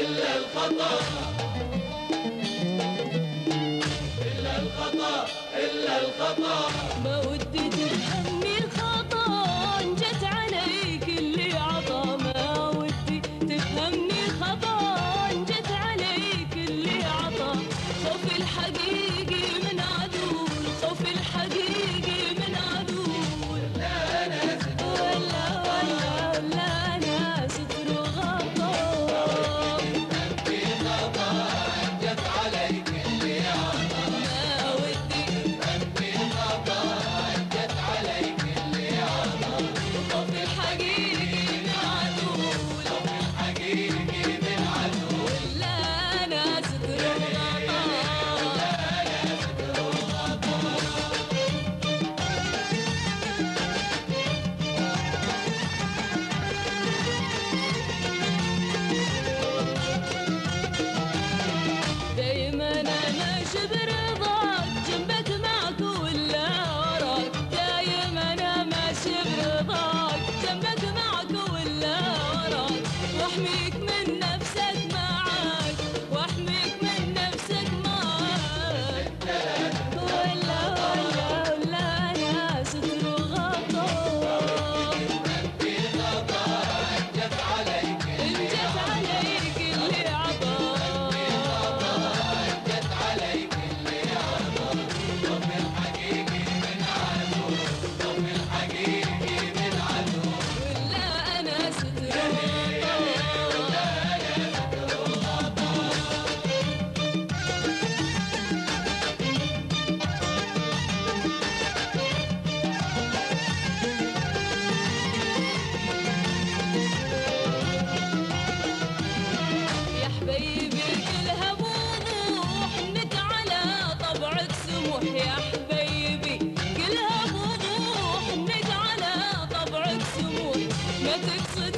إلا الخطأ. إلا الخطأ. إلا الخطأ. ما ودي make me I'll take